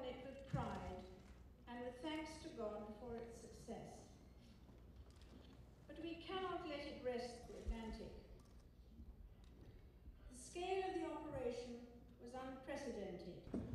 on it with pride and with thanks to God for its success. But we cannot let it rest the Atlantic. The scale of the operation was unprecedented.